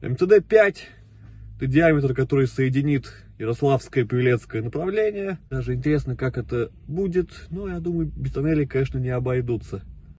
МЦД-5 это диаметр, который соединит Ярославское и Павелецкое направление. Даже интересно, как это будет. Но я думаю, без тоннелей, конечно, не обойдутся.